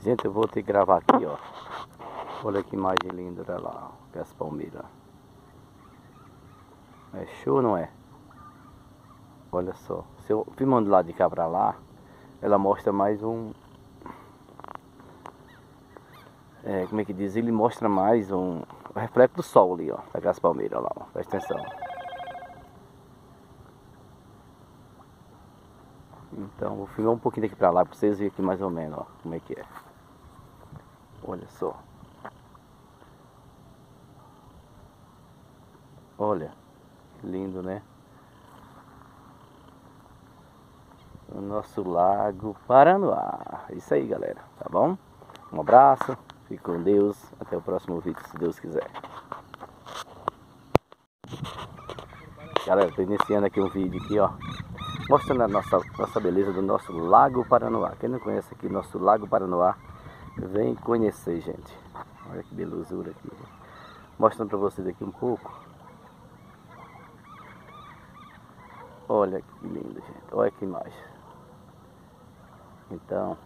Gente, eu vou ter que gravar aqui, ó. Olha que imagem linda, olha lá, ó, as palmeiras. É show, não é? Olha só, se eu filmando lá de cá pra lá, ela mostra mais um... É, como é que diz? Ele mostra mais um... O reflexo do sol ali, ó, daquelas palmeiras lá, ó. Presta atenção. Então, vou filmar um pouquinho daqui pra lá pra vocês verem aqui mais ou menos, ó, como é que é. Olha só. Olha, lindo, né? O nosso lago Paranoá. Isso aí, galera, tá bom? Um abraço, fique com Deus. Até o próximo vídeo, se Deus quiser. Galera, tô iniciando aqui um vídeo aqui, ó. Mostrando a nossa, nossa beleza do nosso Lago Paranoá. Quem não conhece aqui nosso Lago Paranoá, vem conhecer, gente. Olha que belezura aqui. Mostrando para vocês aqui um pouco. Olha que lindo, gente. Olha que imagem. Então,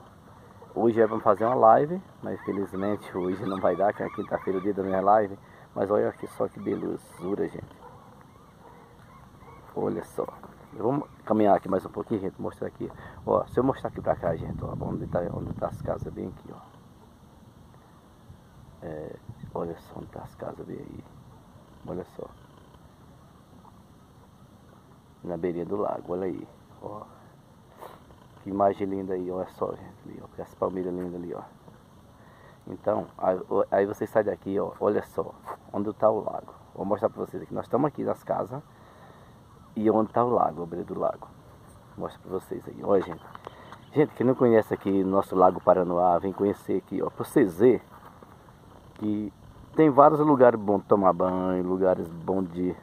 hoje é para fazer uma live, mas infelizmente hoje não vai dar, que é quinta-feira, o dia da minha live. Mas olha aqui só que belezura, gente. Olha só. Vamos caminhar aqui mais um pouquinho, gente, mostrar aqui. Ó, se eu mostrar aqui pra cá, gente, ó, onde tá, onde tá as casas bem aqui, ó. É, olha só onde tá as casas bem aí. Olha só. Na beirinha do lago, olha aí, ó. Que imagem linda aí, olha só, gente, ali, ó, as palmeiras lindas ali, ó. Então, aí, aí você sai daqui, ó, olha só, onde está o lago. Vou mostrar para vocês aqui. Nós estamos aqui nas casas e onde está o lago, a beira do lago. Mostro para vocês aí, olha gente. Gente, que não conhece aqui nosso Lago Paranoá, vem conhecer aqui, ó, para vocês verem que tem vários lugares bons de tomar banho, lugares bons de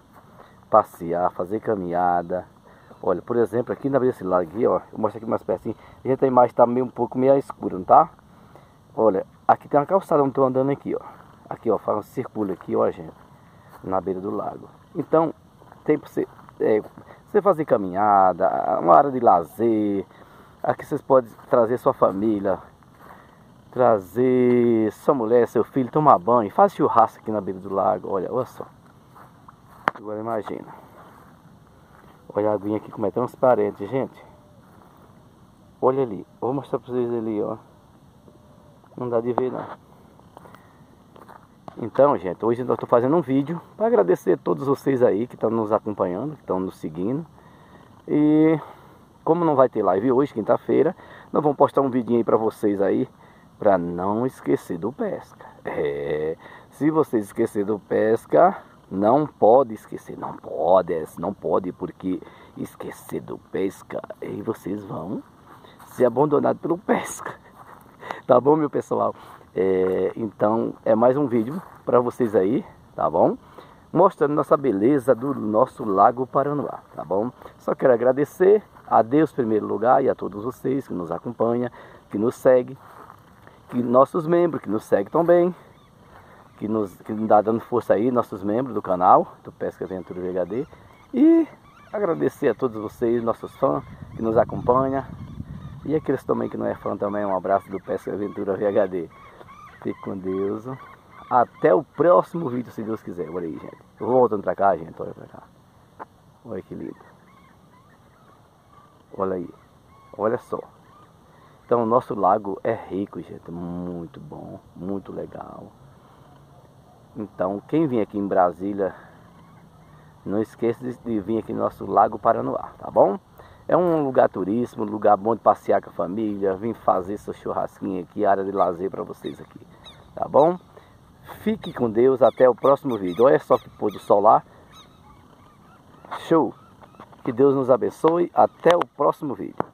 passear, fazer caminhada. Olha, por exemplo, aqui na beira desse lago aqui, ó, eu mostro aqui mais pertinho. Gente, a imagem está meio um pouco meio escura, não tá? Olha, aqui tem uma calçada onde estou andando aqui, ó. Aqui, ó, faz um circulo aqui, ó, gente, na beira do lago. Então, tem para você é, você fazer caminhada, uma área de lazer. Aqui vocês podem trazer sua família, trazer sua mulher, seu filho, tomar banho, faz churrasco aqui na beira do lago. Olha, olha só. Agora imagina. Olha a aguinha aqui como é transparente, gente. Olha ali. Vou mostrar pra vocês ali, ó. Não dá de ver não. Então, gente, hoje eu estou fazendo um vídeo para agradecer a todos vocês aí que estão nos acompanhando, que estão nos seguindo. E como não vai ter live hoje, quinta-feira, nós vamos postar um vidinho aí para vocês aí, para não esquecer do pesca. É, se vocês esquecer do pesca, não pode esquecer, não pode, é, não pode, porque esquecer do pesca, aí vocês vão ser abandonados pelo pesca. Tá bom, meu pessoal? É, então é mais um vídeo para vocês aí, tá bom? Mostrando nossa beleza do nosso Lago Paranoá, tá bom? Só quero agradecer a Deus em primeiro lugar e a todos vocês que nos acompanham, que nos seguem, que nossos membros que nos seguem também, que nos que dá dando força aí, nossos membros do canal, do Pesca Aventura VHD. E agradecer a todos vocês, nossos fãs que nos acompanham. E aqueles também que não é fã também, um abraço do Pesca Aventura VHD. Fique com Deus. Até o próximo vídeo, se Deus quiser. Olha aí, gente. Voltando pra cá, gente. Olha pra cá. Olha que lindo. Olha aí. Olha só. Então, nosso lago é rico, gente. Muito bom. Muito legal. Então, quem vem aqui em Brasília, não esqueça de vir aqui no nosso Lago Paranoá, tá bom? É um lugar turístico, um lugar bom de passear com a família, vir fazer seu churrasquinho aqui, área de lazer para vocês aqui, tá bom? Fique com Deus, até o próximo vídeo. Olha só que pôr do sol lá. Show! Que Deus nos abençoe, até o próximo vídeo.